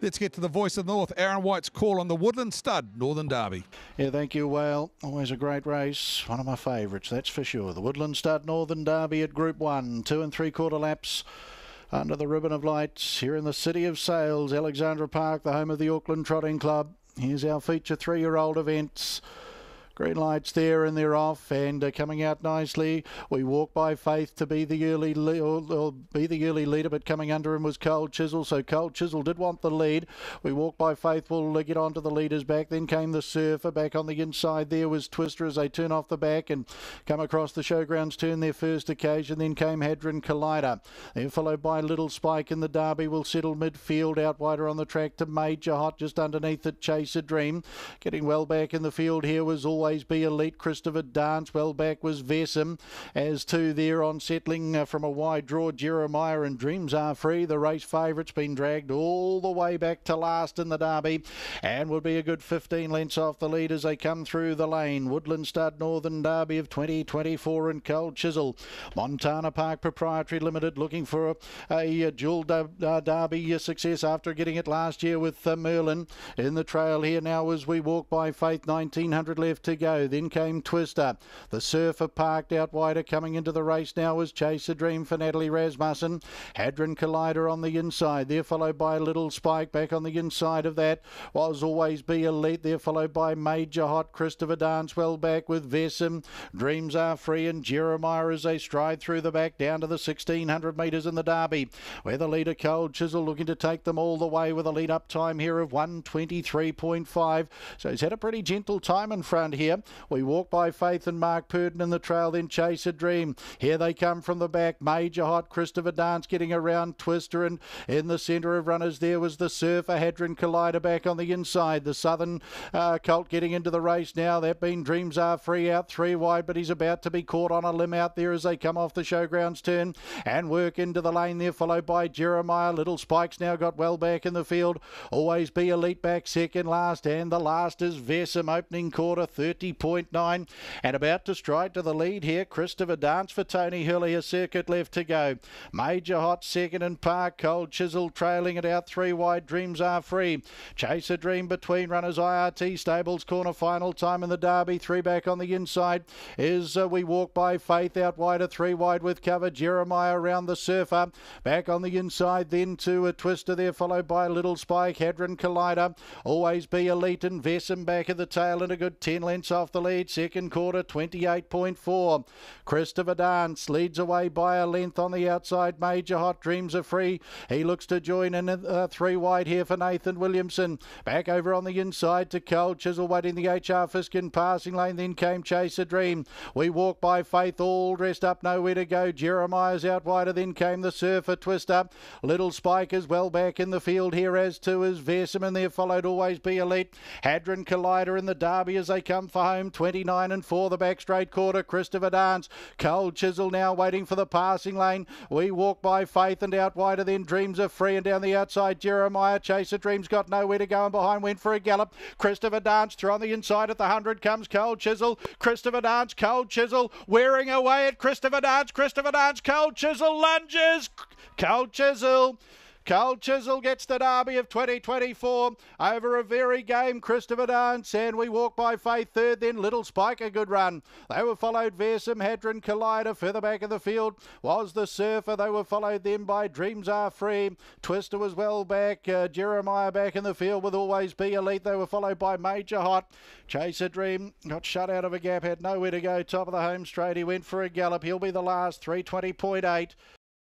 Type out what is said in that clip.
Let's get to the voice of the North. Aaron White's call on the Woodland Stud Northern Derby. Yeah, thank you, Whale. Always a great race. One of my favourites, that's for sure. The Woodland Stud Northern Derby at Group 1. Two and three quarter laps under the ribbon of lights here in the city of Sails, Alexandra Park, the home of the Auckland Trotting Club. Here's our feature three year old events. Green lights there and they're off and uh, coming out nicely. We walk by faith to be the early le- or, or be the early leader, but coming under him was Cold Chisel. So Cold Chisel did want the lead. We walk by faith. We'll uh, get on to the leaders back. Then came the Surfer back on the inside. There was Twister as they turn off the back and come across the showgrounds. Turn their first occasion. Then came Hadron Collider. Then followed by Little Spike in the Derby. Will settle midfield out wider on the track to Major Hot just underneath it. Chase a Dream getting well back in the field here was always always be elite. Christopher Dance well back was Vesim. As two there on settling uh, from a wide draw, Jeremiah and Dreams Are Free. The race favourite's been dragged all the way back to last in the Derby and would be a good 15 lengths off the lead as they come through the lane. Woodland Stud Northern Derby of 2024 and Cold Chisel. Montana Park Proprietary Limited looking for a, a, a dual uh, Derby success after getting it last year with uh, Merlin. In the trail here now as we walk by Faith, 1900 left to go. Then came Twister. The Surfer parked out wider. Coming into the race now was Chase a Dream for Natalie Rasmussen. Hadron Collider on the inside. There followed by Little Spike. Back on the inside of that was Always Be Elite. There followed by Major Hot. Christopher Dance well back with Vesim. Dreams Are Free and Jeremiah as they stride through the back down to the 1600 metres in the Derby. Where the leader Cold Chisel looking to take them all the way with a lead up time here of 123.5. So he's had a pretty gentle time in front here. We walk by Faith and Mark Purdon in the trail, then Chase a Dream. Here they come from the back. Major Hot, Christopher Dance getting around Twister, and in the centre of runners there was the Surfer, Hadron Collider back on the inside. The Southern uh, Colt getting into the race now. That being Dreams Are Free out three wide, but he's about to be caught on a limb out there as they come off the showgrounds turn and work into the lane there, followed by Jeremiah. Little Spikes now got well back in the field. Always be elite back second last, and the last is Vesim opening quarter 30. 50.9 and about to stride to the lead here. Christopher Dance for Tony Herlihy, a circuit left to go. Major Hot second and Park Cold Chisel trailing it out three wide. Dreams are free. Chase a Dream between runners. IRT Stables corner final time in the Derby. Three back on the inside is uh, We Walk by Faith out wider. Three wide with cover. Jeremiah around the Surfer. Back on the inside then to a Twister there followed by Little Spike. Hadron Collider. Always be Elite and Vesim back at the tail and a good 10 lengths off the lead. Second quarter, 28.4. Christopher Dance leads away by a length on the outside. Major Hot Dreams are free. He looks to join in uh, three wide here for Nathan Williamson. Back over on the inside to Cold Chisel waiting the HR Fiskin passing lane. Then came Chase a Dream. We walk by Faith all dressed up, nowhere to go. Jeremiah's out wider. Then came the Surfer twist up. Little Spike is well back in the field here as too is Vesim and there followed always be elite. Hadron Collider in the Derby as they come for home. 29 and 4 the back straight quarter. Christopher Dance. Cold Chisel now waiting for the passing lane. We walk by Faith and out wider then Dreams are free and down the outside Jeremiah. Chaser Dreams got nowhere to go and behind went for a gallop. Christopher Dance through on the inside at the 100 comes Cold Chisel. Christopher Dance, Cold Chisel wearing away at Christopher Dance. Christopher Dance, Cold Chisel lunges. Cold Chisel. Cold Chisel gets the derby of 2024 over a very game Christopher Dance and we walk by Faith third then Little Spike a good run. They were followed Versum Hadron Collider further back of the field was the Surfer. They were followed then by Dreams Are Free. Twister was well back uh, Jeremiah back in the field with Always Be Elite. They were followed by Major Hot. Chase a Dream got shut out of a gap had nowhere to go top of the home straight. He went for a gallop. He'll be the last 320.8